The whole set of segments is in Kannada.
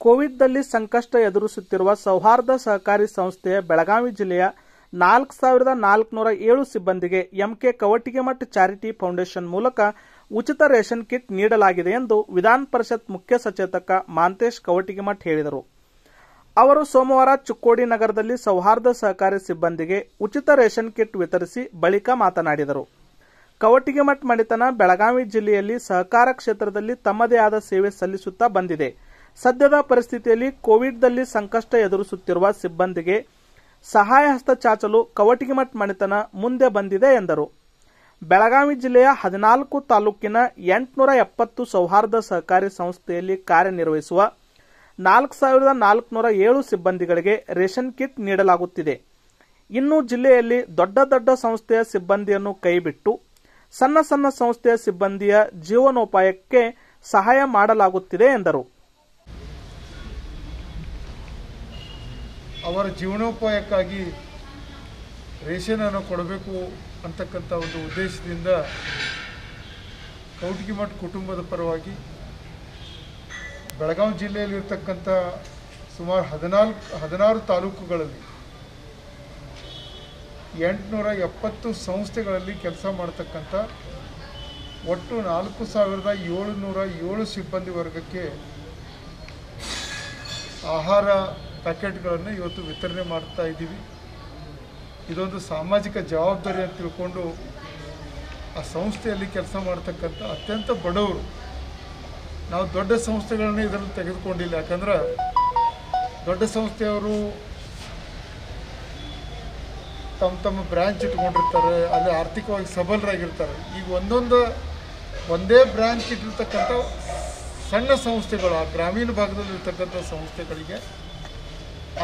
ಕೋವಿಡ್ನಲ್ಲಿ ಸಂಕಷ್ಟ ಎದುರಿಸುತ್ತಿರುವ ಸೌಹಾರ್ದ ಸಹಕಾರಿ ಸಂಸ್ಥೆಯ ಬೆಳಗಾವಿ ಜಿಲ್ಲೆಯ ನಾಲ್ಕು ಸಾವಿರದ ನಾಲ್ಕುನೂರ ಏಳು ಸಿಬ್ಬಂದಿಗೆ ಎಂಕೆ ಕವಟಿಗೆಮಠ್ ಚಾರಿಟಿ ಫೌಂಡೇಶನ್ ಮೂಲಕ ಉಚಿತ ರೇಷನ್ ಕಿಟ್ ನೀಡಲಾಗಿದೆ ಎಂದು ವಿಧಾನ ಪರಿಷತ್ ಮುಖ್ಯ ಸಚೇತಕ ಮಾಂತೇಶ್ ಕವಟಿಗೆಮಠ್ ಹೇಳಿದರು. ಅವರು ಸೋಮವಾರ ಚುಕ್ಕೋಡಿ ನಗರದಲ್ಲಿ ಸೌಹಾರ್ದ ಸಹಕಾರಿ ಸಿಬ್ಬಂದಿಗೆ ಉಚಿತ ರೇಷನ್ ಕಿಟ್ ವಿತರಿಸಿ ಬಳಿಕ ಮಾತನಾಡಿದರು. ಕವಟಿಗೆಮಠ್ ಮಣಿತನ ಬೆಳಗಾವಿ ಜಿಲ್ಲೆಯಲ್ಲಿ ಸಹಕಾರ ಕ್ಷೇತ್ರದಲ್ಲಿ ತಮ್ಮದೇ ಆದ ಸೇವೆ ಸಲ್ಲಿಸುತ್ತಾ ಬಂದಿದೆ. ಸದ್ಯದ ಪರಿಸ್ಥಿತಿಯಲ್ಲಿ ಕೋವಿಡ್ನಲ್ಲಿ ಸಂಕಷ್ಟ ಎದುರಿಸುತ್ತಿರುವ ಸಿಬ್ಬಂದಿಗೆ ಸಹಾಯ ಹಸ್ತ ಚಾಚಲು ಕವಟಿಗಿಮಠ್ ಮಣಿತನ ಮುಂದೆ ಬಂದಿದೆ ಎಂದರು. ಬೆಳಗಾವಿ ಜಿಲ್ಲೆಯ ಹದಿನಾಲ್ಕು ತಾಲೂಕಿನ ಎಂಟುನೂರ ಎಪ್ಪತ್ತು ಸೌಹಾರ್ದ ಸಹಕಾರಿ ಸಂಸ್ಥೆಯಲ್ಲಿ ಕಾರ್ಯನಿರ್ವಹಿಸುವ ನಾಲ್ಕು ಸಾವಿರದ ನಾಲ್ಕುನೂರ ಏಳು ಸಿಬ್ಬಂದಿಗಳಿಗೆ ರೇಷನ್ ಕಿಟ್ ನೀಡಲಾಗುತ್ತಿದೆ. ಇನ್ನು ಜಿಲ್ಲೆಯಲ್ಲಿ ದೊಡ್ಡ ದೊಡ್ಡ ಸಂಸ್ಥೆಯ ಸಿಬ್ಬಂದಿಯನ್ನು ಕೈಬಿಟ್ಟು ಸಣ್ಣ ಸಣ್ಣ ಸಂಸ್ಥೆಯ ಸಿಬ್ಬಂದಿಯ ಜೀವನೋಪಾಯಕ್ಕೆ ಸಹಾಯ ಮಾಡಲಾಗುತ್ತಿದೆ ಎಂದರು. ಅವರ ಜೀವನೋಪಾಯಕ್ಕಾಗಿ ರೇಷನನ್ನು ಕೊಡಬೇಕು ಅಂತಕ್ಕಂಥ ಒಂದು ಉದ್ದೇಶದಿಂದ ಕೌಟಿಗಿಮಠ್ ಕುಟುಂಬದ ಪರವಾಗಿ ಬೆಳಗಾವಿ ಜಿಲ್ಲೆಯಲ್ಲಿರ್ತಕ್ಕಂಥ ಸುಮಾರು ಹದಿನಾಲ್ಕು, ಹದಿನಾರು ತಾಲೂಕುಗಳಲ್ಲಿ ಎಂಟುನೂರ ಎಪ್ಪತ್ತು ಸಂಸ್ಥೆಗಳಲ್ಲಿ ಕೆಲಸ ಮಾಡ್ತಕ್ಕಂಥ ಒಟ್ಟು ನಾಲ್ಕು ಸಾವಿರದ ಏಳುನೂರ ಏಳು ಸಿಬ್ಬಂದಿ ವರ್ಗಕ್ಕೆ ಆಹಾರ ಪ್ಯಾಕೆಟ್ಗಳನ್ನು ಇವತ್ತು ವಿತರಣೆ ಮಾಡ್ತಾ ಇದ್ದೀವಿ. ಇದೊಂದು ಸಾಮಾಜಿಕ ಜವಾಬ್ದಾರಿ ಅಂತ ತಿಳ್ಕೊಂಡು ಆ ಸಂಸ್ಥೆಯಲ್ಲಿ ಕೆಲಸ ಮಾಡ್ತಕ್ಕಂಥ ಅತ್ಯಂತ ಬಡವರು. ನಾವು ದೊಡ್ಡ ಸಂಸ್ಥೆಗಳನ್ನ ಇದರಲ್ಲಿ ತೆಗೆದುಕೊಂಡಿಲ್ಲ. ಯಾಕಂದ್ರೆ ದೊಡ್ಡ ಸಂಸ್ಥೆಯವರು ತಮ್ಮ ತಮ್ಮ ಬ್ರ್ಯಾಂಚ್ ಇಟ್ಕೊಂಡಿರ್ತಾರೆ, ಅಲ್ಲಿ ಆರ್ಥಿಕವಾಗಿ ಸಬಲರಾಗಿರ್ತಾರೆ. ಈಗ ಒಂದೊಂದು, ಒಂದೇ ಬ್ರ್ಯಾಂಚ್ ಇಟ್ಟಿರ್ತಕ್ಕಂಥ ಸಣ್ಣ ಸಂಸ್ಥೆಗಳು, ಆ ಗ್ರಾಮೀಣ ಭಾಗದಲ್ಲಿರ್ತಕ್ಕಂಥ ಸಂಸ್ಥೆಗಳಿಗೆ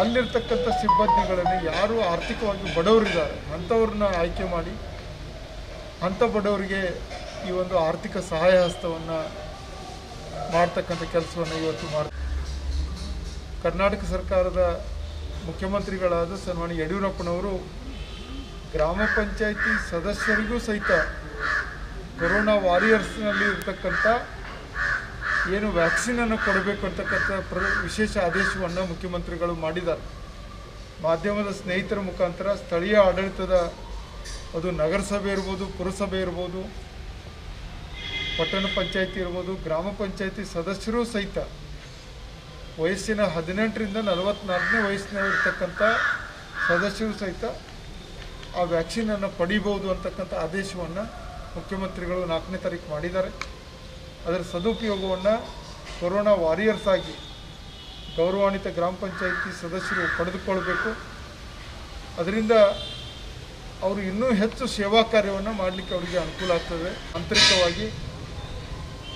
ಅಲ್ಲಿರ್ತಕ್ಕಂಥ ಸಿಬ್ಬಂದಿಗಳನ್ನು ಯಾರು ಆರ್ಥಿಕವಾಗಿ ಬಡವರಿದ್ದಾರೆ. ಅಂಥವ್ರನ್ನ ಆಯ್ಕೆ ಮಾಡಿ, ಅಂಥ ಬಡವರಿಗೆ ಈ ಒಂದು ಆರ್ಥಿಕ ಸಹಾಯ ಹಸ್ತವನ್ನು ಮಾಡ್ತಕ್ಕಂಥ ಕೆಲಸವನ್ನು ಇವತ್ತು ಮಾಡ, ಕರ್ನಾಟಕ ಸರ್ಕಾರದ ಮುಖ್ಯಮಂತ್ರಿಗಳಾದ ಸನ್ಮಾನ್ಯ ಯಡಿಯೂರಪ್ಪನವರು ಗ್ರಾಮ ಪಂಚಾಯಿತಿ ಸದಸ್ಯರಿಗೂ ಸಹಿತ ಕೊರೋನಾ ವಾರಿಯರ್ಸ್ನಲ್ಲಿ ಇರ್ತಕ್ಕಂಥ ಏನು ವ್ಯಾಕ್ಸಿನನ್ನು ಕೊಡಬೇಕು ಅಂತಕ್ಕಂಥ ಪ್ರ, ವಿಶೇಷ ಆದೇಶವನ್ನು ಮುಖ್ಯಮಂತ್ರಿಗಳು ಮಾಡಿದ್ದಾರೆ. ಮಾಧ್ಯಮದ ಸ್ನೇಹಿತರ ಮುಖಾಂತರ ಸ್ಥಳೀಯ ಆಡಳಿತದ, ಅದು ನಗರಸಭೆ ಇರ್ಬೋದು, ಪುರಸಭೆ ಇರ್ಬೋದು, ಪಟ್ಟಣ ಪಂಚಾಯತಿ ಇರ್ಬೋದು, ಗ್ರಾಮ ಪಂಚಾಯತಿ ಸದಸ್ಯರು ಸಹಿತ ವಯಸ್ಸಿನ ಹದಿನೆಂಟರಿಂದ ನಲವತ್ನಾಲ್ಕನೇ ವಯಸ್ಸಿನಲ್ಲಿರ್ತಕ್ಕಂಥ ಸದಸ್ಯರು ಸಹಿತ ಆ ವ್ಯಾಕ್ಸಿನನ್ನು ಪಡಿಬೋದು ಅಂತಕ್ಕಂಥ ಆದೇಶವನ್ನು ಮುಖ್ಯಮಂತ್ರಿಗಳು ನಾಲ್ಕನೇ ತಾರೀಕು ಮಾಡಿದ್ದಾರೆ. ಅದರ ಸದುಪಯೋಗವನ್ನು ಕೊರೋನಾ ವಾರಿಯರ್ಸ್ ಆಗಿ ಗೌರವಾನ್ವಿತ ಗ್ರಾಮ ಪಂಚಾಯಿತಿ ಸದಸ್ಯರು ಪಡೆದುಕೊಳ್ಬೇಕು. ಅದರಿಂದ ಅವರು ಇನ್ನೂ ಹೆಚ್ಚು ಸೇವಾ ಕಾರ್ಯವನ್ನು ಮಾಡಲಿಕ್ಕೆ ಅವರಿಗೆ ಅನುಕೂಲ ಆಗ್ತದೆ. ಆಂತರಿಕವಾಗಿ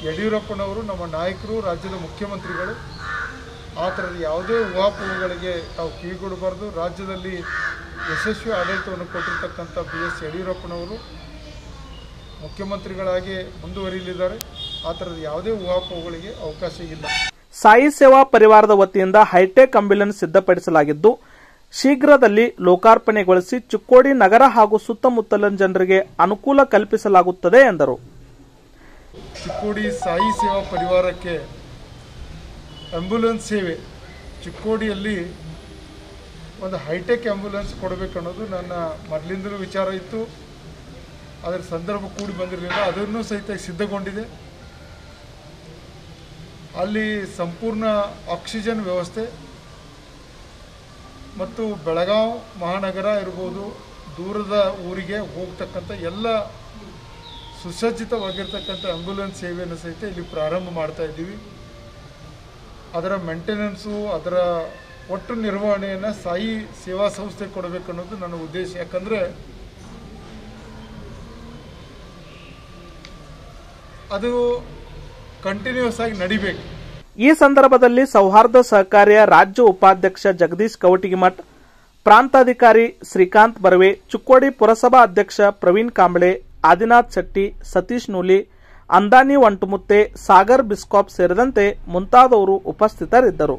ಯಡಿಯೂರಪ್ಪನವರು ನಮ್ಮ ನಾಯಕರು, ರಾಜ್ಯದ ಮುಖ್ಯಮಂತ್ರಿಗಳು, ಆ ಥರದ ಯಾವುದೇ ಊಹಾಪೋಹಗಳಿಗೆ ತಾವು ಕಿವಿಗೊಡಬಾರ್ದು. ರಾಜ್ಯದಲ್ಲಿ ಯಶಸ್ವಿ ಆಡಳಿತವನ್ನು ಕೊಟ್ಟಿರ್ತಕ್ಕಂಥ ಬಿ ಎಸ್ ಯಡಿಯೂರಪ್ಪನವರು ಮುಖ್ಯಮಂತ್ರಿಗಳಾಗಿ ಮುಂದುವರಿಯಲಿದ್ದಾರೆ. ಆ ಥರದ ಯಾವುದೇ ಊಹಾಪೋಹಗಳಿಗೆ ಅವಕಾಶ ಇಲ್ಲ. ಸಾಯಿ ಸೇವಾ ಪರಿವಾರದ ವತಿಯಿಂದ ಹೈಟೆಕ್ ಅಂಬ್ಯುಲೆನ್ಸ್ ಸಿದ್ಧಪಡಿಸಲಾಗಿದ್ದು ಶೀಘ್ರದಲ್ಲಿ ಲೋಕಾರ್ಪಣೆಗೊಳಿಸಿ ಚಿಕ್ಕೋಡಿ ನಗರ ಹಾಗೂ ಸುತ್ತಮುತ್ತಲಿನ ಜನರಿಗೆ ಅನುಕೂಲ ಕಲ್ಪಿಸಲಾಗುತ್ತದೆ ಎಂದರು. ಚಿಕ್ಕೋಡಿ ಸಾಯಿ ಸೇವಾ ಪರಿವಾರಕ್ಕೆ ಆಂಬ್ಯುಲೆನ್ಸ್ ಸೇವೆ. ಚಿಕ್ಕೋಡಿಯಲ್ಲಿ ಒಂದು ಹೈಟೆಕ್ ಆಂಬ್ಯುಲೆನ್ಸ್ ಕೊಡಬೇಕನ್ನೋದು ನನ್ನ ಮೊದಲಿಂದಲೂ ವಿಚಾರ ಇತ್ತು. ಅದರ ಸಂದರ್ಭ ಕೂಡಿ ಬಂದಿರಲಿಲ್ಲ. ಅದನ್ನು ಸಹಿತ ಸಿದ್ಧಗೊಂಡಿದೆ. ಅಲ್ಲಿ ಸಂಪೂರ್ಣ ಆಕ್ಸಿಜನ್ ವ್ಯವಸ್ಥೆ ಮತ್ತು ಬೆಳಗಾವ್ ಮಹಾನಗರ ಇರ್ಬೋದು, ದೂರದ ಊರಿಗೆ ಹೋಗ್ತಕ್ಕಂಥ ಎಲ್ಲ ಸುಸಜ್ಜಿತವಾಗಿರ್ತಕ್ಕಂಥ ಆಂಬ್ಯುಲೆನ್ಸ್ ಸೇವೆಯನ್ನು ಸಹಿತ ಇಲ್ಲಿ ಪ್ರಾರಂಭ ಮಾಡ್ತಾ ಇದ್ದೀವಿ. ಅದರ ಮೇಂಟೆನೆನ್ಸು ಅದರ ಒಟ್ಟು ನಿರ್ವಹಣೆಯನ್ನು ಸಾಯಿ ಸೇವಾ ಸಂಸ್ಥೆ ಕೊಡಬೇಕು ಅನ್ನೋದು ನನ್ನ ಉದ್ದೇಶ. ಯಾಕಂದರೆ ಅದು ಕಂಟಿನ್ಯೂಸ್ ಆಗಿ ನಡಿಬೇಕು. ಈ ಸಂದರ್ಭದಲ್ಲಿ ಸೌಹಾರ್ದ ಸಹಕಾರಿಯ ರಾಜ್ಯ ಉಪಾಧ್ಯಕ್ಷ ಜಗದೀಶ್ ಕವಟಿಗಿಮಠ್, ಪ್ರಾಂತಾಧಿಕಾರಿ ಶ್ರೀಕಾಂತ್ ಬರ್ವೆ, ಚುಕ್ಕೋಡಿ ಪುರಸಭಾ ಅಧ್ಯಕ್ಷ ಪ್ರವೀಣ್ ಕಾಂಬಳೆ, ಆದಿನಾಥ್ ಶೆಟ್ಟಿ, ಸತೀಶ್ ನೂಲಿ, ಅಂದಾನಿ ಒಂಟುಮುತ್ತೆ, ಸಾಗರ್ ಬಿಸ್ಕಾಪ್ ಸೇರಿದಂತೆ ಮುಂತಾದವರು ಉಪಸ್ಥಿತರಿದ್ದರು.